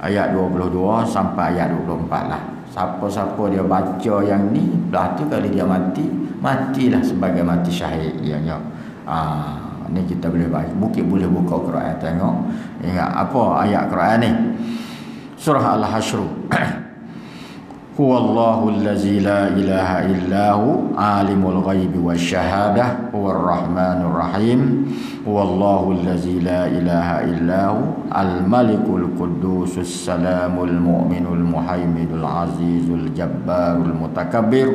Ayat 22 sampai ayat 24 lah. Siapa-siapa dia baca yang ni, dah tu kali dia mati, matilah sebagai mati syahid dia nya. Ah ni kita boleh baca. Mungkin boleh buka Quran tengok. Ingat apa ayat Quran ni? Surah Al-Hasyr. هو الله الذي لا إله إلا هو عالم الغيب والشهادة هو الرحمن الرحيم هو الله الذي لا إله إلا هو الملك القدوس السلام المؤمن المحيمن العزيز الجبار المتكبر.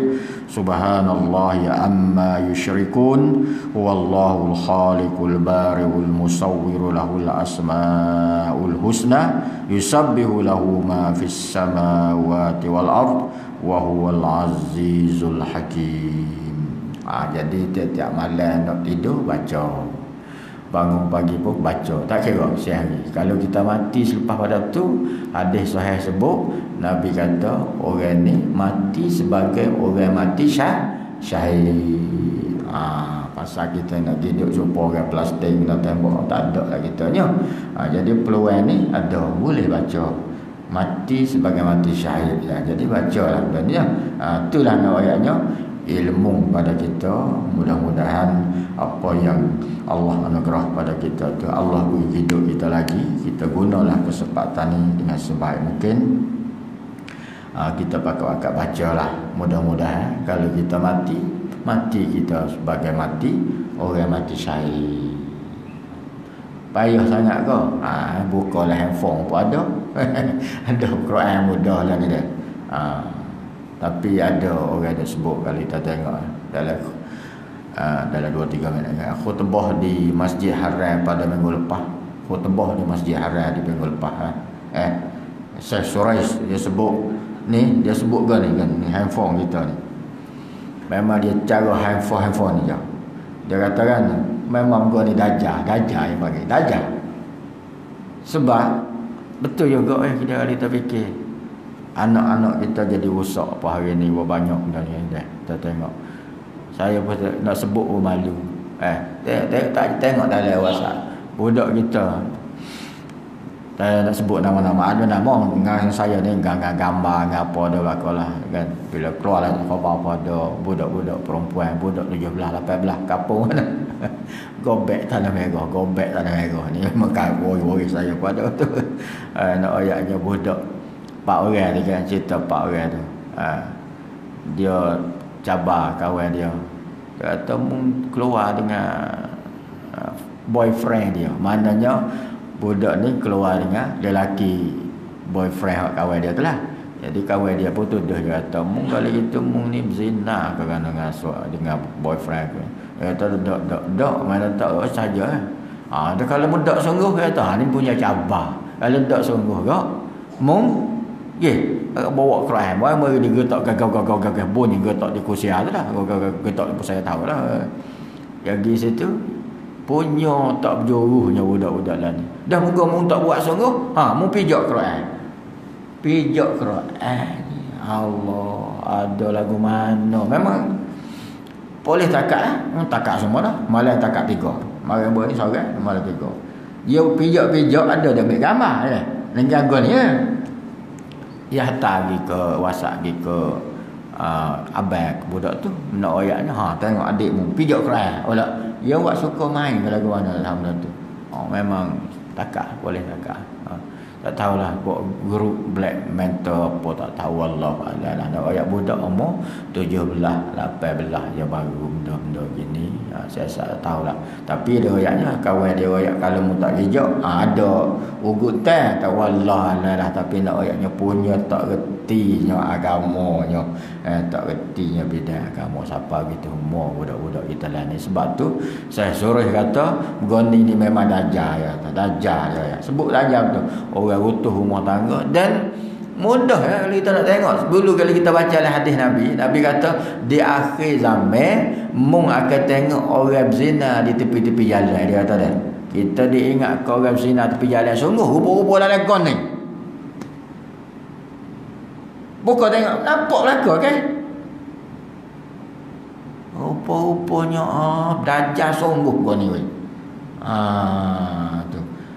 سبحان الله أما يشركون هو الله الخالق البارئ المصور له الأسماء الحسنى يسبح له ما في السماوات والأرض Allah wa huwal azizul hakim. Ha, jadi tiap-tiap malam nak tidur baca. Bangun pagi pun baca. Tak kira sehari. Kalau kita mati selepas pada tu hadis sahih sebut nabi kata orang ni mati sebagai orang mati syah syahid. Ha, pasal kita nak tidur jumpa orang plastik nak tembok tak ada lah kita ha, jadi peluang ni ada. Boleh baca mati sebagai mati syahid. Ya. jadi baca lah ni ha, itulah nak ayatnya ilmu pada kita. Mudah-mudahan apa yang Allah anugerah pada kita tu Allah beri hidup kita lagi. Kita gunalah kesempatan ni dengan sebaik mungkin. Ha, kita pakai akak baca lah mudah-mudahan kalau kita mati mati kita sebagai mati orang mati syahid payah sangat ke ha, buka lah handphone pun ada. Ada Quran mudah lah kita. Ha, tapi ada orang yang sebut kalau kita tengok dalam uh, dalam 2 3 minit khutbah di Masjid Haram pada minggu lepas. Khutbah di Masjid Haram di minggu lepas ha? eh Syekh Surais dia sebut ni dia sebut kan ni kan? Ni handphone kita ni. Memang dia cara handphone handphone ni je dia kata kan memang gua ni dajah dajah yang bagi dajah. Sebab betul juga eh kita ada terfikir anak-anak kita jadi rosak apa hari ni banyak benda ni. Dah kita tengok. Saya pun nak sebut pun malu. Eh tengok tengok tak tengok dalam WhatsApp budak kita tak nak sebut nama-nama. Ada nama dengan saya ni gambar gambar dengan apa ada lah kan. Bila keluar lah khabar apa ada budak-budak perempuan budak 17 18 kapung gobek tanah merah gobek tanah merah ni. Memang kagoi saya pada tu. Uh, nak ayatnya budak empat orang dia kan cerita empat orang tu. Uh, dia cabar kawan dia. Kata keluar dengan uh, boyfriend dia. Maknanya budak ni keluar dengan lelaki boyfriend kawan dia tu lah. Jadi kawan dia pun tuduh dia kata mung kali itu mung ni berzina kerana dengan dengan boyfriend aku dia kata dok dok dok mana tak oh, saja ha, dia kalau mu dok sungguh dia kata ha, ni punya cabar. Kalau dok sungguh kok mung ye bawa Quran bawa mari dia getak gagau gagau. Gagau bunyi getak di kursi tu lah getak di saya tahu lah yang di situ punya tak berjuruhnya budak-budak lain. Dah muka mu tak buat sungguh ha mu pijak Quran pijak Quran Allah ada lagu mana? Memang boleh takat eh? Hmm, takat semua dah. Malah takat tiga. Mari buat ni seorang malah tiga. Dia pijak-pijak ada dia ambil gambar ya. Dan jago ni ya. Dia hantar pergi ke whatsapp pergi ke uh, abang budak tu. Nak ayatnya ha tengok adikmu pijak Quran Olah dia buat suka main ke lagu mana Alhamdulillah tu. Oh, memang takak boleh takak ha. Tak tahulah buat grup black mentor apa tak tahu Allah adalah nak ayat budak umur 17 18 dia baru benda-benda gini ha, saya tak tahulah. Tapi dia ayatnya kawan dia ayat kalau mu tak hijau ha, ada. Ugut teh tak wallah lah tapi nak ayatnya punya tak retinya agamanya. Eh, tak retinya bidang agama siapa gitu umur budak-budak kita lah ni. Sebab tu saya suruh kata goni ni memang dajjal ya dajjal ya, ya. sebut dajjal tu orang utuh rumah tangga dan mudah ya kalau kita nak tengok dulu kalau kita baca lah hadis Nabi Nabi kata di akhir zaman mung akan tengok orang zina di tepi-tepi jalan dia kata dah kita diingat kau orang zina tepi jalan sungguh rupa-rupa dalam kon ni Buka tengok. Nampak belaka kan? Rupa-rupanya ah, dajah sungguh kau ni. Ah.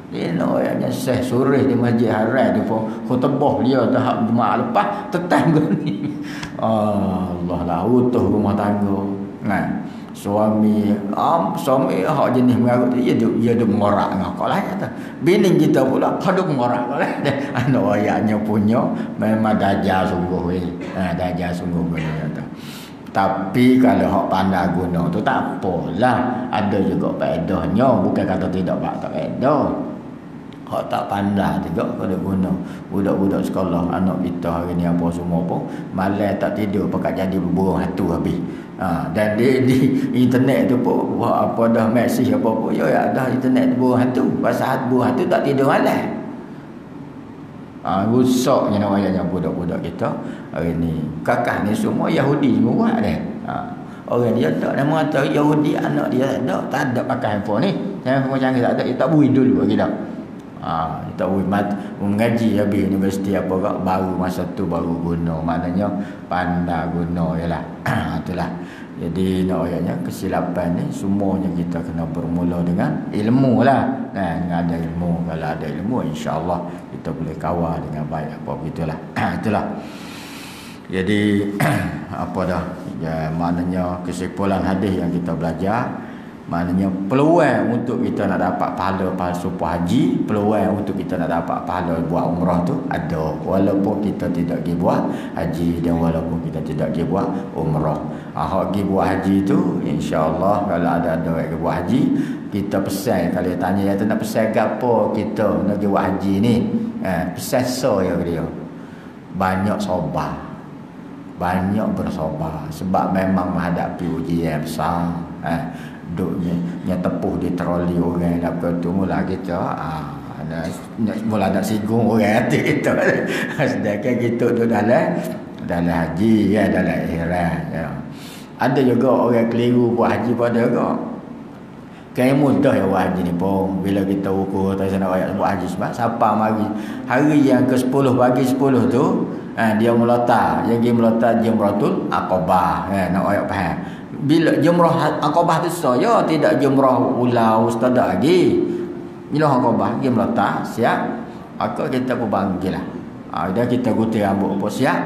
Dia nak ayatnya Syekh Surih di Masjid Haram tu pun khutbah dia tahap jemaah lepas tetang kau ni. Ah, Allah lah utuh rumah tangga. Nah suami am suami hak jenis mengarut dia dia dia ada mengorak dengan kau lah kata bini kita pula ada mengorak kau lah. Anak ayahnya punya memang dajal sungguh ni. Ha, dajal sungguh ni kata tapi kalau hak pandai guna tu tak apalah. Ada juga faedahnya bukan kata tidak tak faedah hak tak pandai juga kalau guna. Budak-budak sekolah anak kita hari ni apa semua pun malam tak tidur pakat jadi berburung hatu habis. Ha, dan di, di internet tu pun apa dah mesej apa pun ya, ya dah internet tu buah hantu pasal buah hantu tak tidur malam ha, rusaknya nak wayangnya budak-budak kita hari ni. Kakak ni semua Yahudi semua buat dia. Ha, orang dia tak nama kata Yahudi anak dia tak ada tak ada pakai handphone ni. Handphone macam ni tak ada. Dia tak bui dulu bagi dah Ha, kita mat mengaji habis universiti apa kak baru masa tu baru guna. Maknanya pandai guna yalah. Itulah. Jadi nak ayatnya kesilapan ni semuanya kita kena bermula dengan ilmu lah. Nah, dengan ada ilmu. Kalau ada ilmu insyaAllah kita boleh kawal dengan baik apa begitulah. Itulah. Jadi apa dah? Ya, maknanya kesimpulan hadis yang kita belajar Maknanya peluang untuk kita nak dapat pahala palsu haji, peluang untuk kita nak dapat pahala buat umrah tu ada walaupun kita tidak pergi buat haji dan walaupun kita tidak pergi buat umrah. Ah ha, pergi buat haji tu insya-Allah kalau ada ada yang buat haji, kita pesan kalau tanya ya nak pesan gapo kita nak pergi buat haji ni. Eh pesan so ya dia. Banyak sabar. Banyak bersabar sebab memang menghadapi ujian besar. Eh duduknya yang tepuh di troli orang apa tu. Mula kita ah ada mula nak singgung orang hati kita. Sedangkan kita tu dalam dalam haji ya dalam ihram ya. Ada juga orang keliru buat haji pada juga. Kaya mudah ya buat haji ni pun. Bila kita ukur Tak nak ayat buat haji Sebab siapa mari. Hari yang ke 10 Pagi 10 tu eh, Dia melata Yang dia melata Dia meratul Akobah eh, Nak ayat faham bila jumrah akobah tu saya tidak jumrah ulau ustaz lagi. Bila akobah dia meletak siap. Maka kita pun bangkit lah. Ha, dah kita gunting rambut apa siap.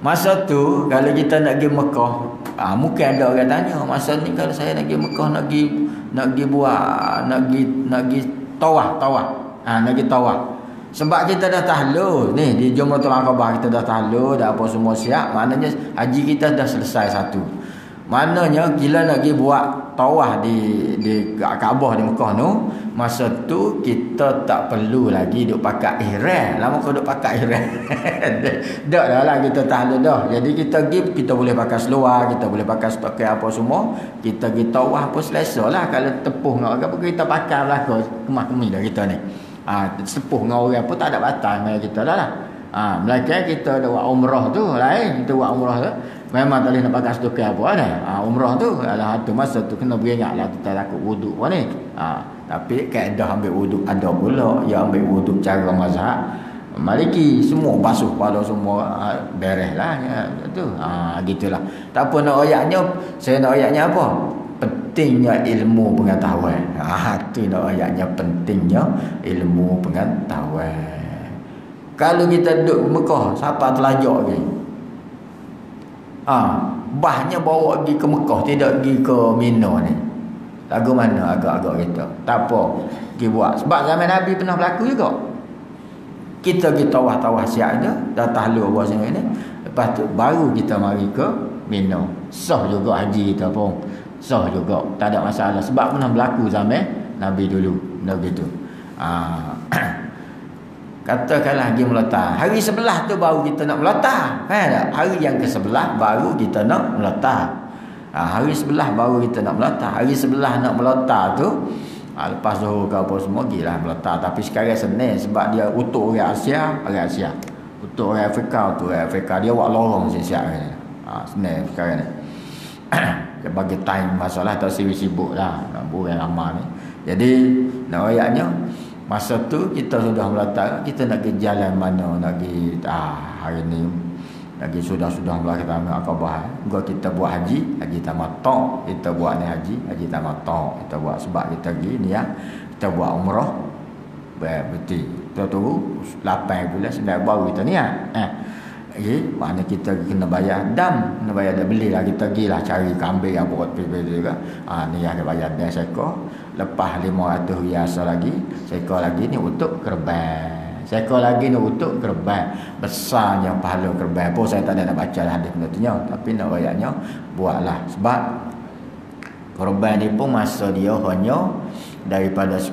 Masa tu kalau kita nak pergi Mekah ha, mungkin ada orang tanya masa ni kalau saya nak pergi Mekah nak pergi nak pergi buat nak pergi nak pergi tawah tawah? Ha, nak pergi tawah. Sebab kita dah tahlul. Ni di Jumratul Aqabah kita dah tahlul dah apa semua siap. Maknanya haji kita dah selesai satu maknanya bila nak pergi buat tawah di di Kaabah di Mekah tu masa tu kita tak perlu lagi duk pakai ihram. Lama kau duk pakai ihram? Dak dah lah kita tahu dah. Jadi kita pergi kita boleh pakai seluar kita boleh pakai pakai apa semua. Kita pergi tawah pun selesa lah. Kalau tepuh dengan apa kita pakai lah ke kemah kemi dah kita ni. Ha, sepuh dengan orang pun tak ada batal dengan kita dah lah. Ha, Melainkan kita ada buat umrah tu lain. Kita buat umrah tu Memang tak boleh nak pakai setukai apa ada. Ha, umrah tu adalah satu masa tu kena beringatlah kita takut wuduk apa ni. Ha, tapi kaedah ambil wuduk ada pula. Ya ambil wuduk cara mazhab. Maliki semua basuh kepala semua ha, beres lah ya, tu. Ha, gitulah. Tak apa nak ayatnya. Saya nak ayatnya apa? Pentingnya ilmu pengetahuan. Ha, tu nak ayatnya pentingnya ilmu pengetahuan. Kalau kita duduk Mekah, siapa telajak lagi? Ha, bahnya bawa pergi ke Mekah tidak pergi ke Mina ni. Lagu mana agak-agak kita tak apa pergi buat. Sebab zaman Nabi pernah berlaku juga. Kita pergi tawah-tawah siap je dah tahlul buat sini ni lepas tu baru kita mari ke Mina. Sah juga haji kita pun. Sah juga. Tak ada masalah. Sebab pernah berlaku zaman Nabi dulu. Nabi tu. Ha. Katakanlah pergi meletak. Hari sebelah tu baru kita nak meletak. Faham tak? Hari yang ke sebelah baru kita nak meletak. Ha, hari sebelah baru kita nak meletak. Hari sebelah nak meletak tu. Ha, lepas zuhur ke apa semua pergilah meletak. Tapi sekarang senin sebab dia utuk orang Asia. Orang Asia. Utuk orang Afrika tu orang Afrika. Dia buat lorong siap-siap. Ha, senin sekarang ni. dia bagi time masalah tak sibuk-sibuk lah. Nak buat yang ni. Jadi nak ayatnya. Masa tu kita sudah meletak kita nak pergi jalan mana nak pergi ah hari ni pergi sudah-sudah melakukan akabah. Gua kita buat haji, haji tamattu, kita buat ni haji, haji tamattu. Kita buat sebab kita pergi ni ya. Kita buat umrah. Berarti kita tunggu 8 bulan 9 baru kita ni ya. Eh. Okay, mana kita kena bayar dam, kena bayar dah belilah kita pergilah cari kambing apa buat pilih juga. Ah ni yang bayar dan seekor. Lepas 500 biasa lagi, seekor lagi ni untuk kerban. Seekor lagi ni untuk kerban. Besarnya pahala kerban. Pun saya tak ada nak baca lah hadis penutupnya. Tapi nak bayarnya, buatlah. Sebab kerban ni pun masa dia hanya daripada 10,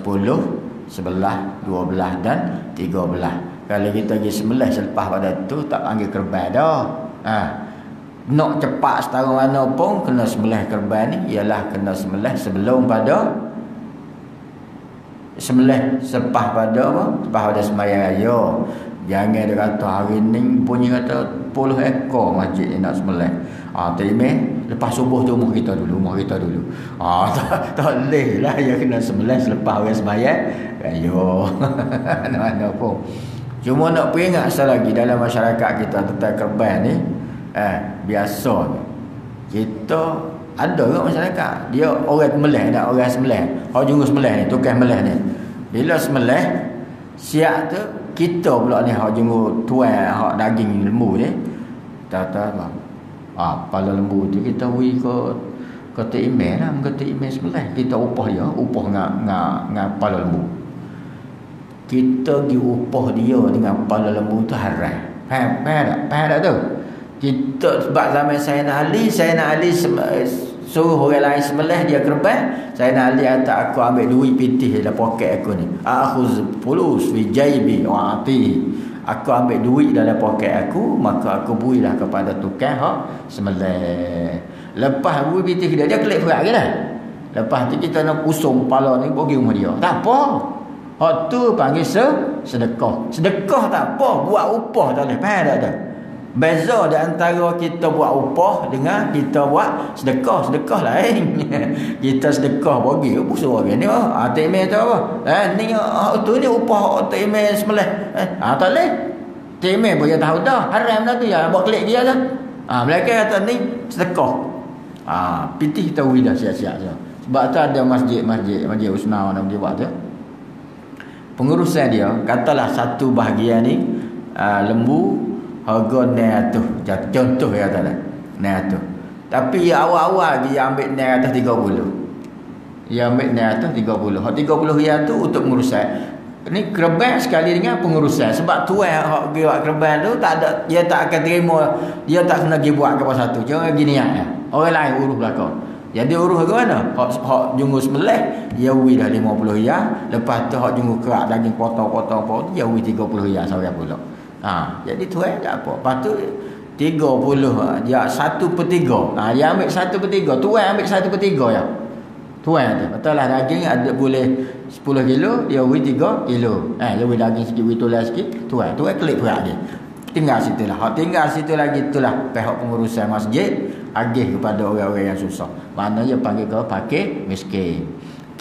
11, 12 dan 13. Kalau kita pergi sembelih selepas pada tu tak panggil kerban dah. Ha. Nak cepat setara mana pun kena sembelih kerban ni ialah kena sembelih sebelum pada sembelih selepas pada apa? Selepas pada sembahyang raya. Jangan dia kata hari ni bunyi kata puluh ekor masjid ni nak sembelih. Ah ha, terima lepas subuh tu rumah kita dulu, rumah kita dulu. Ah ha, tak tak leh lah ya kena sembelih selepas orang sembahyang. Ayo. Mana-mana pun. Cuma nak peringat sekali lagi dalam masyarakat kita tentang kerban ni eh biasa kita ada ke masyarakat dia orang semelih tak orang semelih orang junggu semelih ni tukang semelih ni bila semelih siap tu kita pula ni orang junggu tuan hak daging lembu ni kata apa ah pala lembu tu kita wi ke kata email lah kata email semelih kita upah dia upah ngak ngak ngak pala lembu kita pergi upah dia dengan kepala lembu tu haram. Faham? Faham tak? Faham tak tu? Kita sebab zaman saya nak Ali, saya nak Ali suruh orang lain sembelih dia kerban, saya nak Ali kata aku ambil duit pitih dalam poket aku ni. Akhuz fulus fi jaybi wa ati. Aku ambil duit dalam poket aku, maka aku builah kepada tukang hak sembelih. Lepas duit pitih dia, dia klik berat ke dah? Lepas tu kita nak usung kepala ni pergi rumah dia. Tak apa. Hak tu panggil se sedekah. Sedekah tak apa, buat upah tak boleh. Faham tak tak? Beza di antara kita buat upah dengan kita buat sedekah. Sedekah lain. kita sedekah bagi apa suruh orang ni. Ah tak email tu apa? Eh ni ah tu ni upah tak email sembelih. Eh ah tak boleh. Tak email boleh tahu dah. Haram dah tu ya buat klik dia dah. Ah mereka kata ni sedekah. Ah pitih tahu dah siap-siap Sebab tu ada masjid-masjid, masjid Usna mana dia buat tu pengurusan dia katalah satu bahagian ni uh, lembu harga 900 contoh ya kata lah. 900 tapi ya awal-awal dia ambil 930 dia ambil 930 hak 30 riyal tu untuk pengurusan ni kereban sekali dengan pengurusan. Sebab tuan hak pergi buat kereban tu tak ada dia tak akan terima. Dia tak kena pergi buat kepada satu. Jangan gini ya orang lain urus belakang. Jadi urus ke mana? Hak hak junggu sembelih dia wi dah 50 riyal lepas tu hak junggu kerak daging potong-potong apa dia wi 30 riyal seorang pula ha jadi tuan tak apa. Lepas tu 30 dia 1 per 3 ha, dia ambil 1 per 3 tuan ambil 1 per 3 ya. Tuan tu betul lah daging ada boleh 10 kilo dia wi 3 kilo. Eh dia wi daging sikit wi tulas sikit tuan tuan klik perak dia. Tinggal situ lah. Hak tinggal situ lagi itulah pihak pengurusan masjid agih kepada orang-orang yang susah. Mana dia panggil ke pakai miskin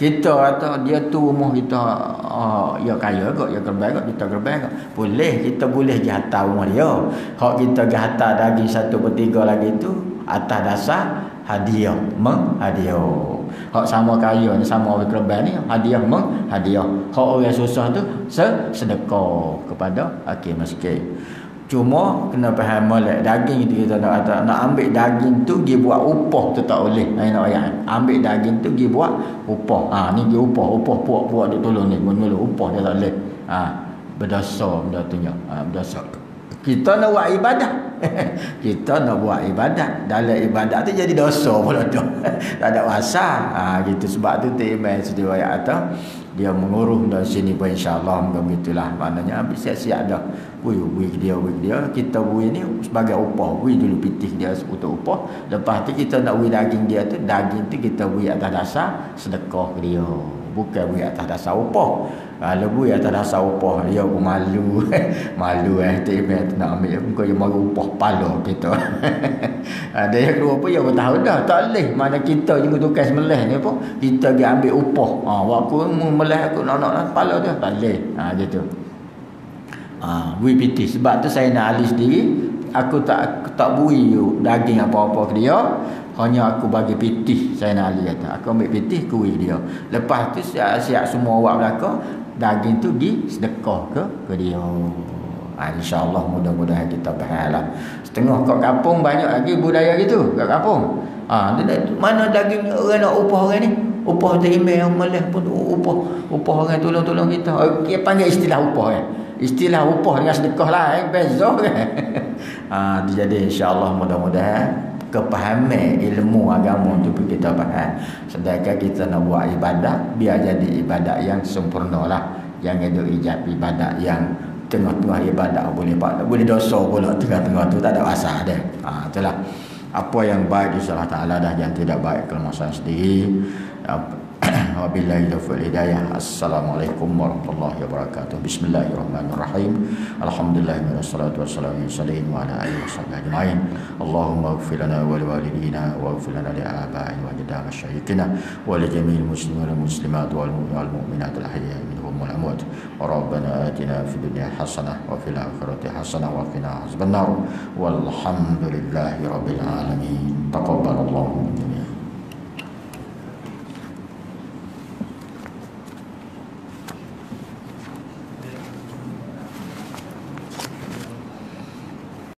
kita atau dia tu rumah kita oh, ya kaya kot ya kerbau kot kita kerbau kot boleh kita boleh jahata rumah dia hak kita jahata daging satu per tiga lagi tu atas dasar hadiah menghadiah Hak sama kaya ni sama orang kerbau ni hadiah meng hadiah. Hak orang susah tu sedekah kepada hakim miskin. Cuma kena faham molek daging itu kita nak kata nak ambil daging tu pergi buat upah tu tak boleh. Ai nak ayat. Ambil daging tu pergi buat upah. Ha ni pergi upah, upah puak-puak dia tolong ni, menolong upah dia tak boleh. Ha berdosa benda tu nya. Ha berdosa. Kita nak buat ibadah. kita nak buat ibadah. Dalam ibadah tu jadi dosa pula tu. tak ada masa. Ha, gitu. Sebab tu Timai sedih ayat. Dia mengurus dari sini pun insyaAllah. Begitulah. Maknanya habis siap-siap dah. Wui, wui dia, wui dia. Kita wui ni sebagai upah. Wui dulu pitih dia untuk upah. Lepas tu kita nak wui daging dia tu. Daging tu kita wui atas dasar sedekah dia. Bukan wui atas dasar upah. Ha, lebu ya tak upah. Dia pun malu. malu eh. Tak nak ambil. Muka yang malu upah pala kita. Ada yang kedua apa ya tahu dah. Tak leh mana kita juga tukar semelih ni pun kita pergi ambil upah. Ha waktu melih aku nak nak pala dia. Tak leh. Ha gitu. Ha WPT sebab tu saya nak alih sendiri. Aku tak aku tak bui daging apa-apa ke dia. Hanya aku bagi pitih saya nak alih kata. Aku ambil pitih kuih dia. Lepas tu siap-siap semua awak belakang daging tu di sedekah ke? Ke dia ha, insyaallah mudah-mudahan kita faham lah. Setengah kat kampung banyak lagi budaya gitu kat kampung. Ha, mana daging orang nak upah orang ni. Upah terima yang melih pun upah upah orang tolong-tolong kita. Okay, panggil istilah upah ya. istilah upah dengan sedekah lah eh? beza kan ha, jadi insyaallah mudah-mudahan kepahaman ilmu agama tu pun kita faham. Sedangkan kita nak buat ibadat biar jadi ibadat yang sempurna lah yang ada ijab ibadat yang tengah-tengah ibadat boleh boleh dosa pula tengah-tengah tu tak ada asal dia. Ha, itulah. Apa yang baik di Allah Ta'ala dah yang tidak baik kelemasan sendiri Wabillahi taufiq hidayah. Assalamualaikum warahmatullahi wabarakatuh. Bismillahirrahmanirrahim. Alhamdulillah wassalatu wassalamu ala ala alihi washabbihi ajma'in. Allahumma ighfir lana wa liwalidina wa ighfir lana li abaina wa jadda masyayikhina wa li jami'il muslimin wal muslimat wal mu'minat al ahya'i minhum wal amwat. Rabbana atina fid dunya hasanah wa fil akhirati hasanah wa qina adzabannar. Walhamdulillahi rabbil alamin. Taqabbal